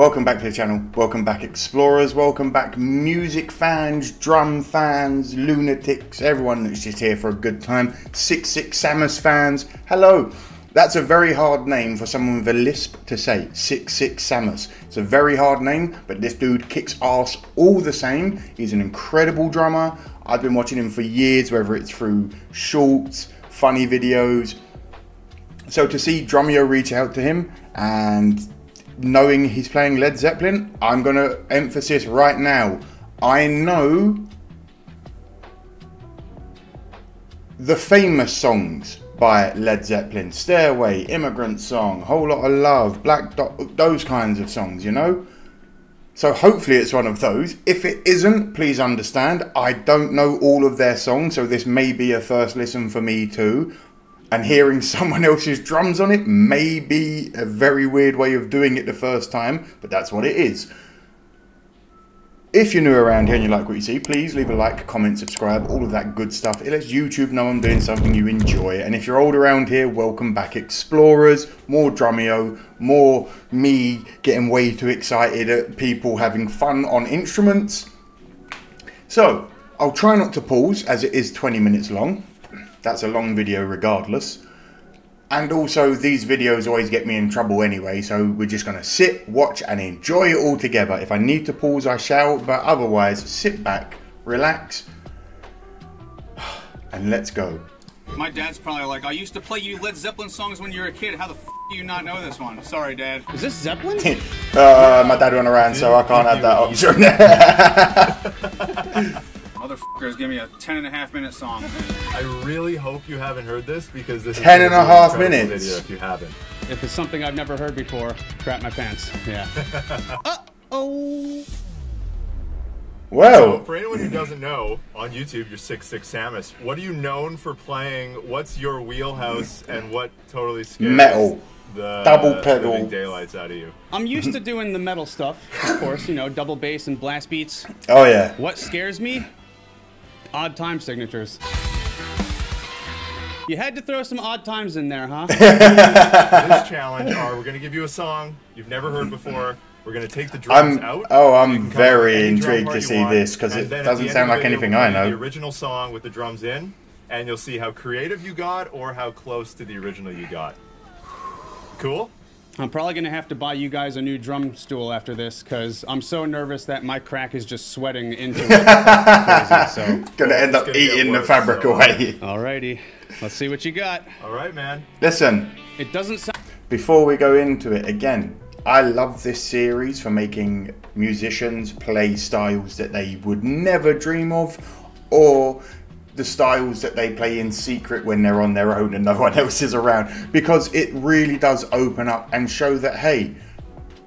Welcome back to the channel, welcome back explorers, welcome back music fans, drum fans, lunatics, everyone that's just here for a good time, 66 Samus fans, hello. That's a very hard name for someone with a lisp to say, 66 Samus. It's a very hard name, but this dude kicks ass all the same. He's an incredible drummer. I've been watching him for years, whether it's through shorts, funny videos. So to see Drumeo reach out to him and knowing he's playing Led Zeppelin, I'm going to emphasis right now. I know the famous songs by Led Zeppelin Stairway, Immigrant Song, Whole Lotta Love, Black Dog, those kinds of songs, you know? So hopefully it's one of those. If it isn't, please understand, I don't know all of their songs, so this may be a first listen for me too and hearing someone else's drums on it may be a very weird way of doing it the first time, but that's what it is. If you're new around here and you like what you see, please leave a like, comment, subscribe, all of that good stuff. It lets YouTube know I'm doing something you enjoy. And if you're old around here, welcome back Explorers, more Drumeo, more me getting way too excited at people having fun on instruments. So, I'll try not to pause as it is 20 minutes long. That's a long video regardless. And also, these videos always get me in trouble anyway, so we're just going to sit, watch, and enjoy it all together. If I need to pause, I shall, but otherwise, sit back, relax, and let's go. My dad's probably like, I used to play you Led Zeppelin songs when you were a kid. How the f do you not know this one? Sorry, Dad. Is this Zeppelin? uh, my dad went around, so I can't have that option. Motherfuckers, give me a 10 and a half minute song. I really hope you haven't heard this because this 10 and a half minutes. Video if you haven't. If it's something I've never heard before, crap my pants. Yeah. Uh-oh. Well, so for anyone who doesn't know, on YouTube, you're six six Samus. What are you known for playing? What's your wheelhouse, and what totally scares metal? The double pedal daylights out of you. I'm used to doing the metal stuff, of course. You know, double bass and blast beats. Oh yeah. What scares me? Odd time signatures. You had to throw some odd times in there, huh? this challenge are we're going to give you a song you've never heard before. We're going to take the drums I'm, out. Oh, I'm very intrigued to see this because it doesn't sound like anything I know. The original song with the drums in, and you'll see how creative you got or how close to the original you got. Cool? I'm probably going to have to buy you guys a new drum stool after this because I'm so nervous that my crack is just sweating into it. crazy, so. Gonna end up eating worse, the fabric so. away. Alrighty, let's see what you got. All right, man. Listen. It doesn't sound. Before we go into it again, I love this series for making musicians play styles that they would never dream of or the styles that they play in secret when they're on their own and no one else is around because it really does open up and show that hey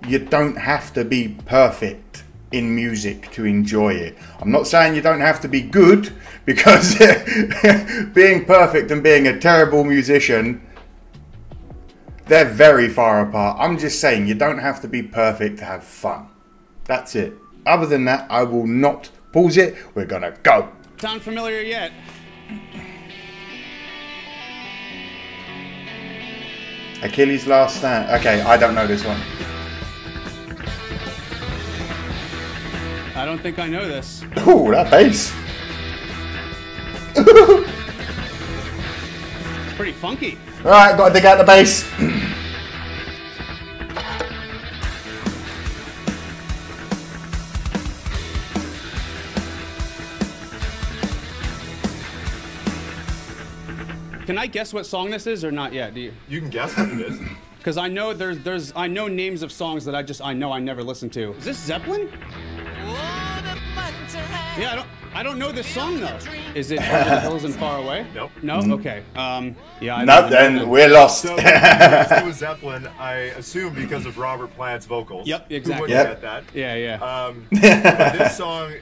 you don't have to be perfect in music to enjoy it. I'm not saying you don't have to be good because being perfect and being a terrible musician they're very far apart. I'm just saying you don't have to be perfect to have fun. That's it. Other than that i will not pause it. We're gonna go sound familiar yet. Achilles' last stand. Okay, I don't know this one. I don't think I know this. Ooh, that bass. it's pretty funky. Alright, gotta dig out the bass. I guess what song this is or not yet? Do you? You can guess what it is. Because I know there's there's I know names of songs that I just I know I never listened to. Is this Zeppelin? Yeah, I don't I don't know this song though. Is it the Hills and Far Away? Nope. No. Mm. Okay. Um. Yeah. I Not then. We're lost. So it was Zeppelin. I assume because of Robert Plant's vocals. Yep. Exactly. Who yep. that? Yeah. Yeah. Um. this song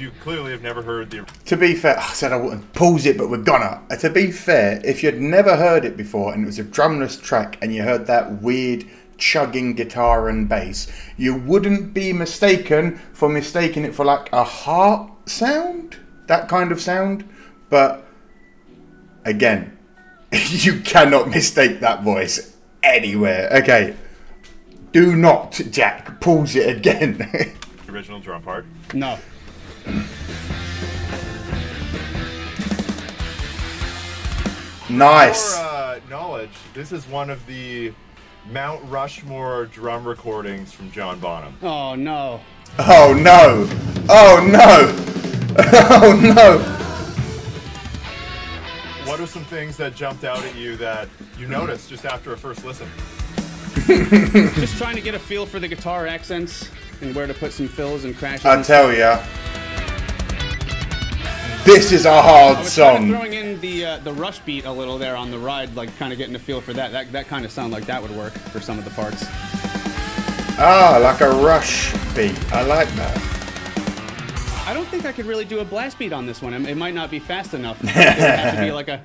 you clearly have never heard the. To be fair, I said I wouldn't pause it, but we're gonna. Uh, to be fair, if you'd never heard it before and it was a drumless track and you heard that weird chugging guitar and bass, you wouldn't be mistaken for mistaking it for like a heart sound, that kind of sound. But again, you cannot mistake that voice anywhere. Okay. Do not, Jack, pause it again. Original drum part. No. nice. For uh, knowledge, this is one of the Mount Rushmore drum recordings from John Bonham. Oh no. Oh no! Oh no! Oh no! What are some things that jumped out at you that you noticed just after a first listen? Just trying to get a feel for the guitar accents and where to put some fills and crashes. I and tell ya, this is a hard I was kind of song. throwing in the uh, the rush beat a little there on the ride, like kind of getting a feel for that. That that kind of sound like that would work for some of the parts. Ah, like a rush beat. I like that. I don't think I could really do a blast beat on this one. It, it might not be fast enough. It have to be like a.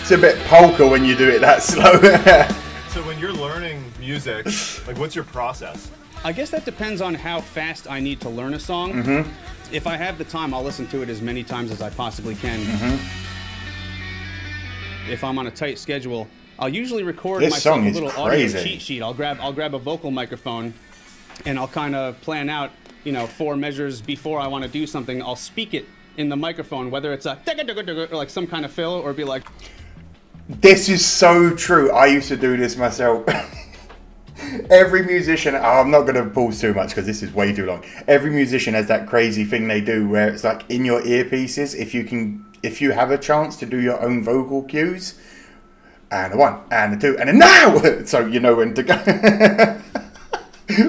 It's a bit polka when you do it that slow. So when you're learning music, like what's your process? I guess that depends on how fast I need to learn a song. Mm-hmm. If I have the time, I'll listen to it as many times as I possibly can. Mm-hmm. If I'm on a tight schedule, I'll usually record This myself song a little crazy. audio cheat sheet. I'll grab I'll grab a vocal microphone, and I'll kind of plan out, you know, four measures before I want to do something. I'll speak it in the microphone, whether it's a or like some kind of fill, or be like, this is so true. I used to do this myself. Every musician, oh, I'm not going to pause too much because this is way too long. Every musician has that crazy thing they do where it's like in your earpieces. If you can, if you have a chance to do your own vocal cues, and a one, and a two, and a now, so you know when to go.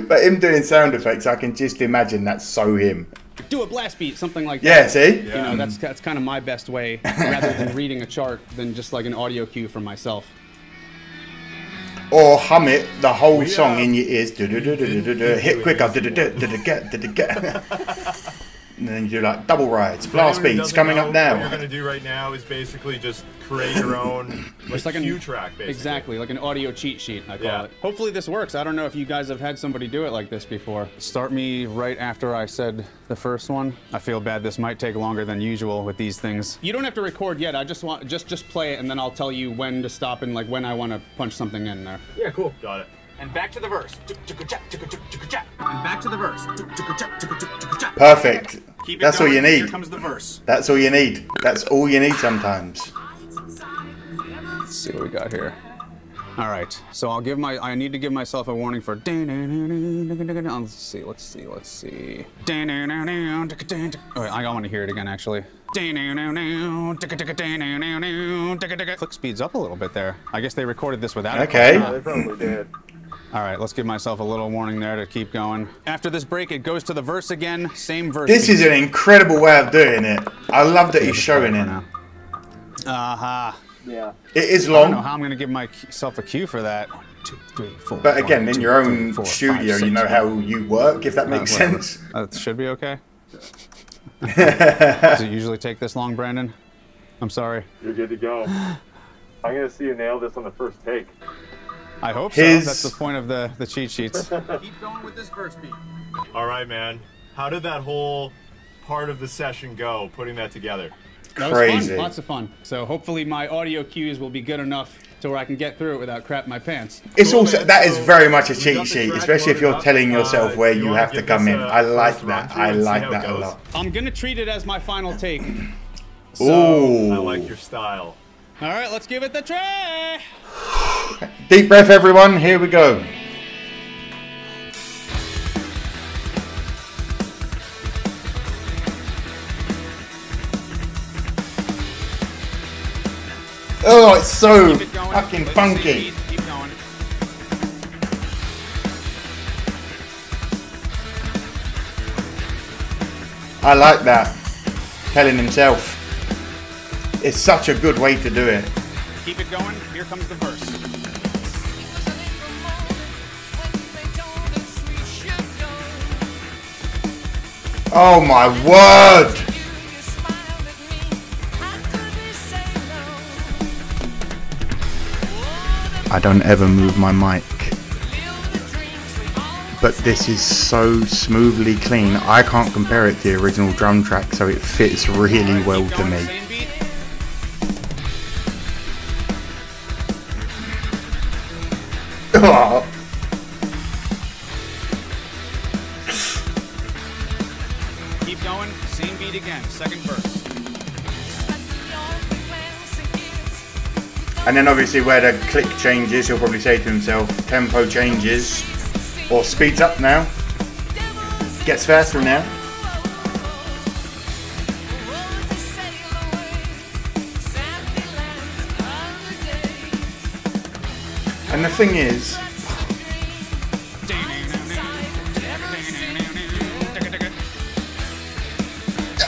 but him doing sound effects, I can just imagine that's so him. do a blast beat, something like that. Yeah, see, You know, that's that's kind of my best way, rather than reading a chart, than just like an audio cue for myself. Or hum it the whole We, song uh, in your ears. Hit quicker. And then you do like double rides, blast beats coming know, up What you're gonna do right now is basically just create your own like, like an- cue track, basically. Exactly, like an audio cheat sheet, I call Yeah. it. Hopefully this works. I don't know if you guys have had somebody do it like this before. Start me right after I said the first one. I feel bad. This might take longer than usual with these things. You don't have to record yet. I just want just just play it, and then I'll tell you when to stop and like when I want to punch something in there. Yeah, cool. Got it. And back to the verse. And back to the verse. Perfect. Keep it That's all going. you Here need. comes the verse. That's all you need. That's all you need sometimes. Let's see what we got here. All right, so I'll give my. I need to give myself a warning for. Let's see. Let's see. Let's see. Oh, wait, I want to hear it again, actually. Click speeds up a little bit there. I guess they recorded this without it. Okay. They probably did. All right, let's give myself a little warning there to keep going. After this break, it goes to the verse again. Same verse. This is an incredible way of doing it. I love that he's showing it. Aha. Yeah. It is long. I don't know how I'm gonna give myself a cue for that. One, two, three, four. but again, One, in two, your three, own four, studio, five, you know how you work, if that Uh, makes whatever. sense. That should be okay. Does it usually take this long, Brandon? I'm sorry. You're good to go. I'm gonna see you nail this on the first take. I hope His- so. That's the point of the, the cheat sheets. Keep going with this verse beat. All right, man. How did that whole part of the session go? Putting that together. That was Crazy. fun. Lots of fun. So hopefully my audio cues will be good enough to where I can get through it without crap my pants. It's Cool, also man. that is So, very much a cheat sheet, especially if you're telling yourself Uh, where you you have to come in. a I like that. I like that a lot. I'm gonna treat it as my final take. So, Ooh. I like your style. all right, let's give it the try. Deep breath, everyone. Here we go. Oh, it's so it fucking Let's funky. I like that. Telling himself. It's such a good way to do it. Keep it going. Here comes the verse. Oh my word! I don't ever move my mic. But this is so smoothly clean, I can't compare it to the original drum track, so it fits really well to me. Oh, And then obviously where the click changes, he'll probably say to himself, tempo changes, or speeds up now, gets faster now. And the thing is,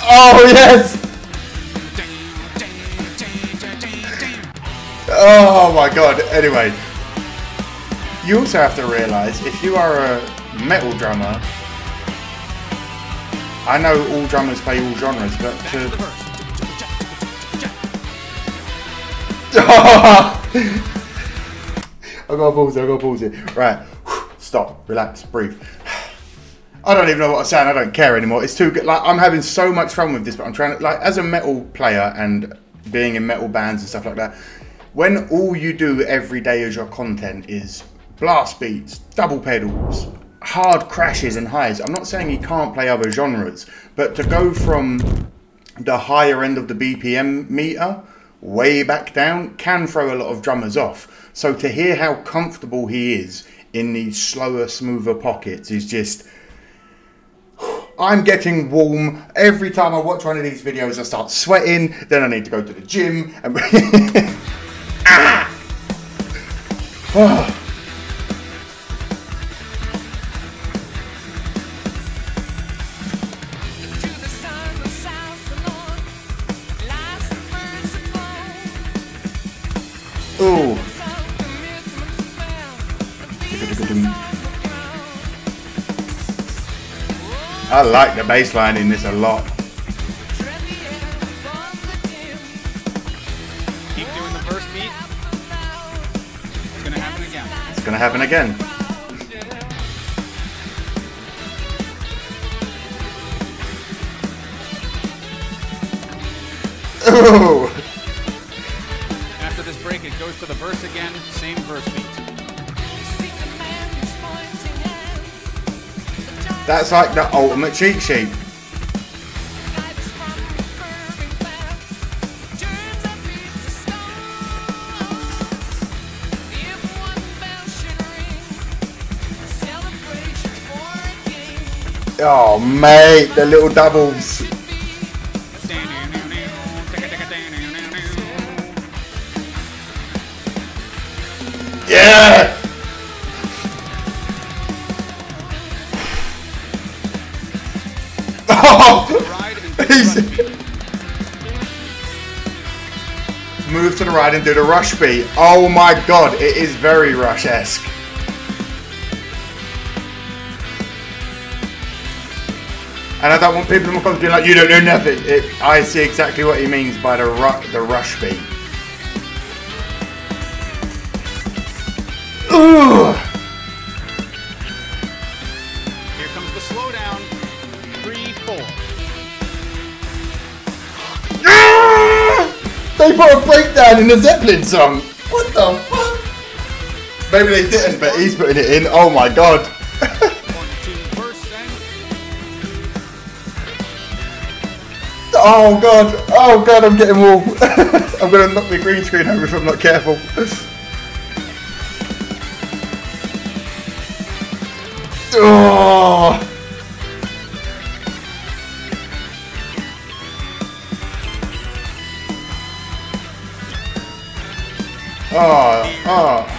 oh yes! Oh my god. Anyway, you also have to realize if you are a metal drummer, I know all drummers play all genres, but to the to. verse. I gotta pause it, I gotta pause it. Right, stop, relax, breathe. I don't even know what I'm saying, I don't care anymore. It's too good. Like, I'm having so much fun with this, but I'm trying to, like, as a metal player and being in metal bands and stuff like that, when all you do every day as your content is blast beats, double pedals, hard crashes and highs, I'm not saying you can't play other genres, but to go from the higher end of the BPM meter way back down can throw a lot of drummers off. So to hear how comfortable he is in these slower, smoother pockets is just. I'm getting warm every time I watch one of these videos. I start sweating. Then I need to go to the gym. And! Oh. I like the bass line in this a lot. Gonna happen again. Ooh. After this break, it goes to the verse again. Same verse beat. That's like the ultimate cheat sheet. Oh mate, the little doubles. Yeah! Oh! Move to the right and do the rush beat. Oh my god, it is very rush-esque. And I don't want people to come to be like, you don't know nothing. It, I see exactly what he means by the ru- the rush beat. Ooh. Here comes the slowdown. Three, four. Ah! They put a breakdown in the Zeppelin song. What the fuck? Maybe they didn't, but he's putting it in. Oh my god. Oh god. Oh god, I'm getting warm. I'm gonna knock the green screen over if I'm not careful. Oh. Odd part.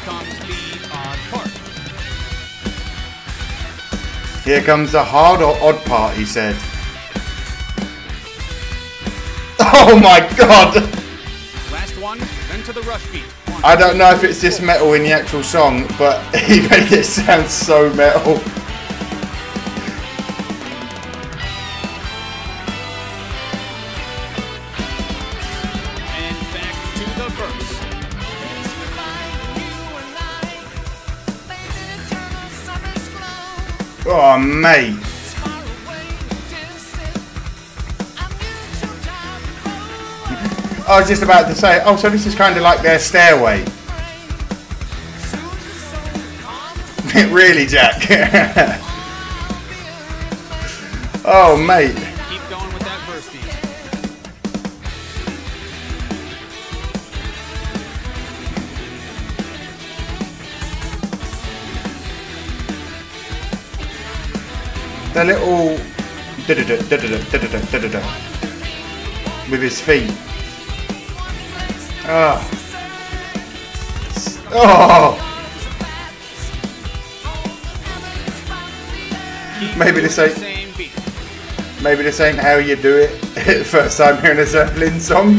Here comes the hard or odd part, he said. Oh my god! Last one, then to the rush beat. One, I don't know if it's this metal in the actual song, but he made it sound so metal. and back to the verse. Oh, mate. I was just about to say, oh, so this is kind of like their stairway. really, Jack? oh, mate. Keep going with that verse. The little with his feet. Oh. Oh. Maybe this ain't-. Maybe this ain't how you do it. First time hearing a Zeppelin song.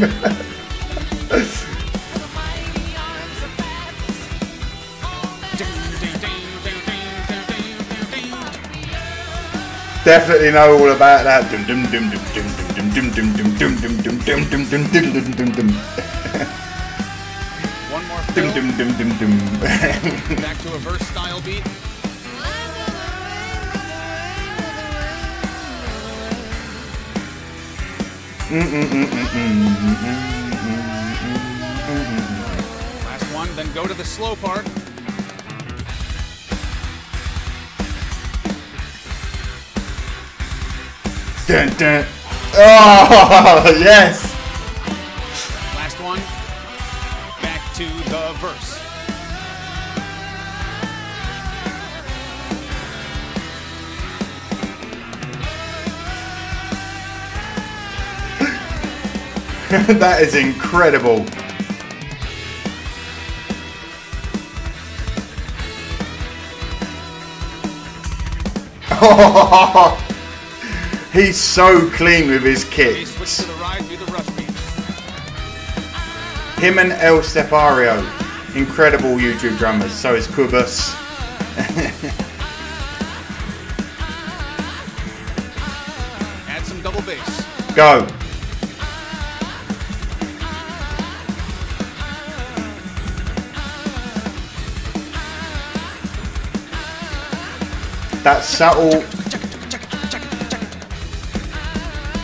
Definitely know all about that. Dum dum dum dum dum. Back to a verse style beat. Last one, then go to the slow part. Dun, dun. Oh, yes! that is incredible. He's so clean with his kicks. to the ride, do the rush beat. Him and El Estepario, incredible YouTube drummers. So is Kobus. Add some double bass. Go. That subtle.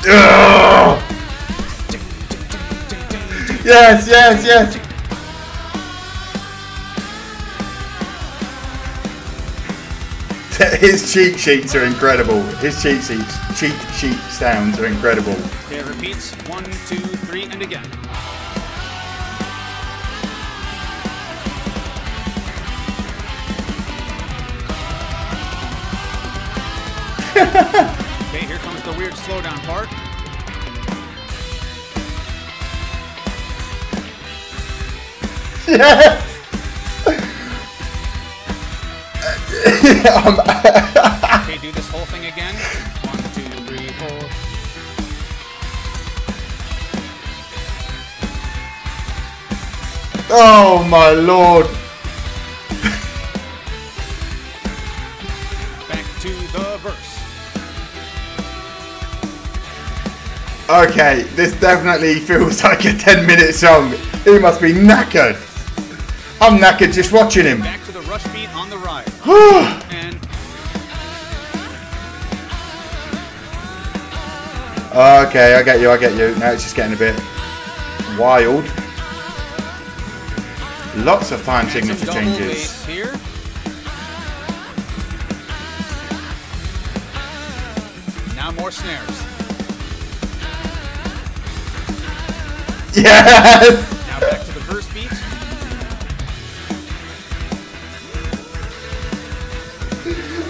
Ugh. Yes, yes, yes. His cheat sheets are incredible. His cheat sheets, cheat sheet sounds are incredible. It repeats. One, two, three, and again. Okay, here comes the weird slowdown part. Yes. Okay, do this whole thing again. One, two, three, four. Oh my lord. Okay, this definitely feels like a 10 minute song. He must be knackered. I'm knackered just watching him. Back to the rush beat on the ride. and Okay, I get you, I get you. Now it's just getting a bit wild. Lots of time signature changes. here. More snares. Yes! Now back to the verse beat.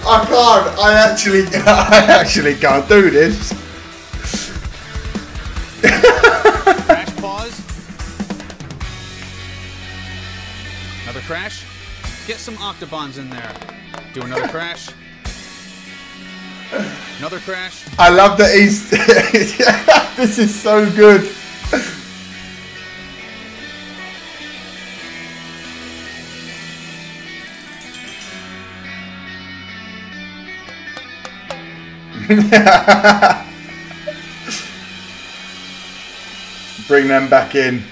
I can't. I actually, I actually can't do this. Crash pause. Another crash. Get some octobans in there. Do another crash. Another crash. I love that he's. this is so good. Bring them back in.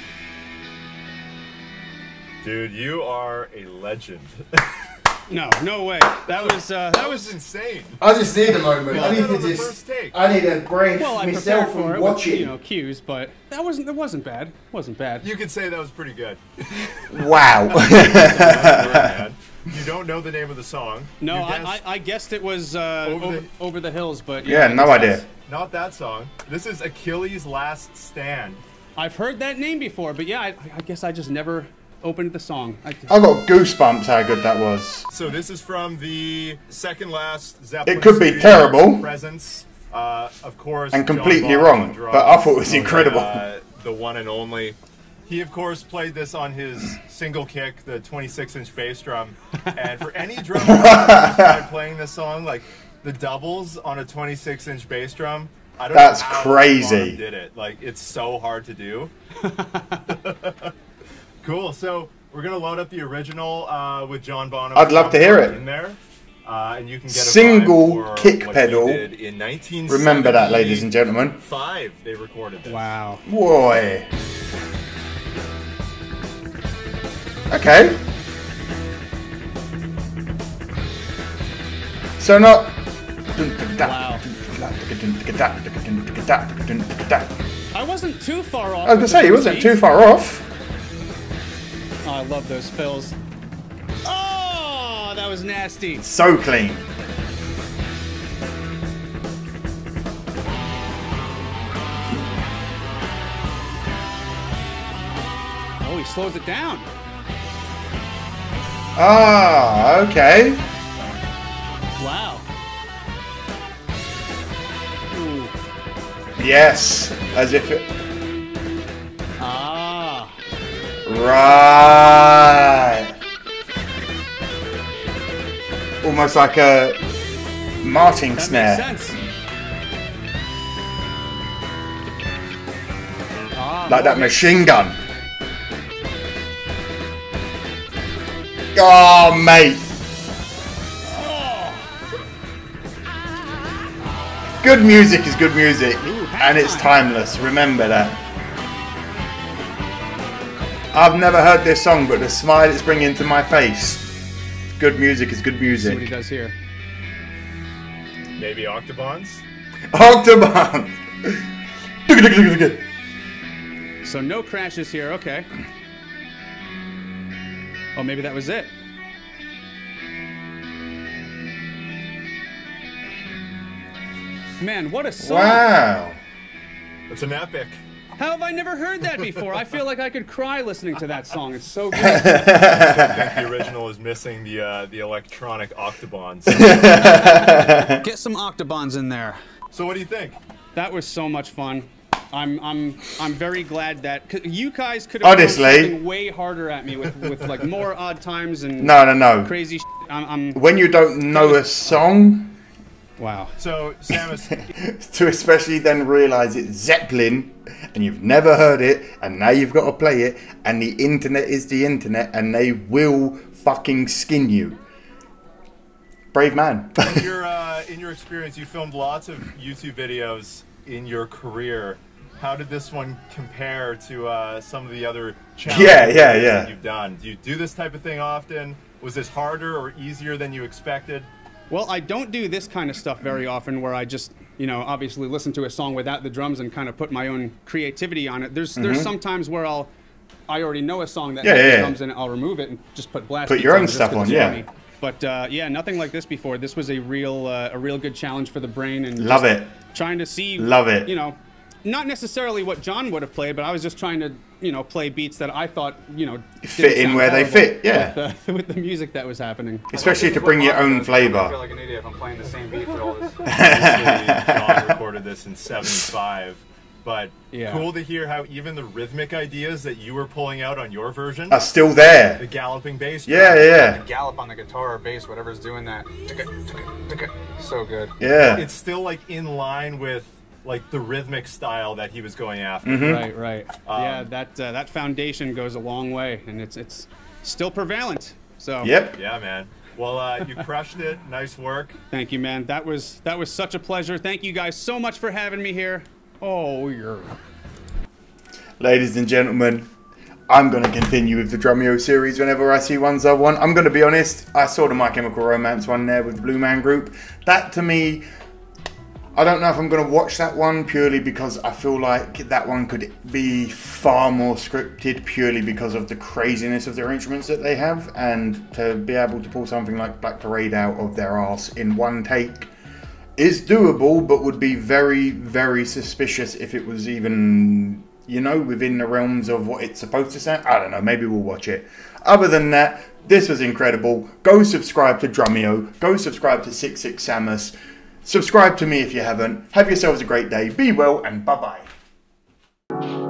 Dude, you are a legend. No, no way. That was uh, that was insane. I just need a moment. I need to just. I need a break well, I prepared for it with, you know, cues, but that wasn't that wasn't bad. It wasn't bad. You could say that was pretty good. Wow. You don't know the name of the song. No, You I, I, guessed I guessed it was uh, Over over, the- over the hills, but Yeah, no idea. not that song. This is Achilles' Last Stand. I've heard that name before, but yeah, I, I guess I just never opened the song. I, I got goosebumps how good that was. So this is from the second last Zeppelin. It could be studio terrible. Presence, uh, of course, And completely wrong, on drums, but I thought it was incredible. uh, the one and only. He of course played this on his single kick, the 26-inch bass drum. And for any drummer playing this song, like the doubles on a 26-inch bass drum, I don't That's know how crazy. Did it. Like it's so hard to do. cool. So we're gonna load up the original uh, with John Bonham. I'd love to hear it. in there. Uh, and you can get a Single vibe kick pedal. in 1975. Remember that, ladies and gentlemen. Five, they recorded this. wow. Boy. Okay. So not. Wow. I wasn't too far off. I was gonna say he wasn't too far off. Oh, I love those fills. Oh, that was nasty. So clean. Oh, he slows it down. Ah, okay. Wow. Ooh. Yes, as if it. Right. Almost like a marching snare. Ah, Like that machine gun. Oh, mate. Good music is good music, and it's timeless. Remember that. I've never heard this song, but the smile it's bringing to my face. Good music is good music. See what he music. does here. Maybe Octobans? Octoban. So no crashes here. Okay. Oh, maybe that was it. Man, what a song! wow. It's an epic. How have I never heard that before? I feel like I could cry listening to that song. It's so good. I think the original is missing the uh, the electronic Octobans. Get some octobans in there. so what do you think? That was so much fun. I'm I'm I'm very glad that you guys could have Honestly. way harder at me with, with like more odd times and No, no, no. crazy. Sh- I'm, I'm When you don't know a song, wow. So Samus, to especially then realize it's Zeppelin and you've never heard it and now you've got to play it and the internet is the internet and they will fucking skin you. Brave man. in your uh, in your experience, you filmed lots of YouTube videos in your career. How did this one compare to uh, some of the other challenges Yeah, yeah, that yeah. you've done? Do you do this type of thing often? Was this harder or easier than you expected? Well, I don't do this kind of stuff very often where I just, you know, obviously listen to a song without the drums and kind of put my own creativity on it. There's there's sometimes where I'll I already know a song that Mm-hmm. Yeah, has yeah, yeah. drums in it, I'll remove it and just put blast Put your own stuff on, yeah. funny. But uh, yeah, nothing like this before. This was a real uh, a real good challenge for the brain and Love it. Trying to see Love it. You know, not necessarily what John would have played, but I was just trying to, you know, play beats that I thought, you know, Fit in where they fit, yeah. With the, with the music that was happening. Especially to bring your own flavor. I feel like an idiot if I'm playing the same beat for all this. Obviously, John recorded this in '75, but Yeah. cool to hear how even the rhythmic ideas that you were pulling out on your version, Are still there. the galloping bass, Yeah, drum, yeah. Gallop on the guitar or bass, whatever's doing that. So good. Yeah. it's still like in line with like the rhythmic style that he was going after. Mm-hmm. Right, right. yeah, that uh, that foundation goes a long way, and it's it's still prevalent. So Yep. Yeah, man. Well, uh, you crushed it. Nice work. Thank you, man. That was that was such a pleasure. Thank you guys so much for having me here. Oh, you're Ladies and gentlemen, I'm going to continue with the Drumeo series whenever I see ones I want. I'm going to be honest, I saw the My Chemical Romance one there with the Blue Man Group. That to me, I don't know if I'm going to watch that one purely because I feel like that one could be far more scripted purely because of the craziness of their instruments that they have. And to be able to pull something like Black Parade out of their ass in one take is doable, but would be very, very suspicious if it was even, you know, within the realms of what it's supposed to sound. I don't know, maybe we'll watch it. Other than that, this was incredible. Go subscribe to Drumeo. Go subscribe to 66 Samus. Subscribe to me if you haven't. Have yourselves a great day. Be well and bye bye.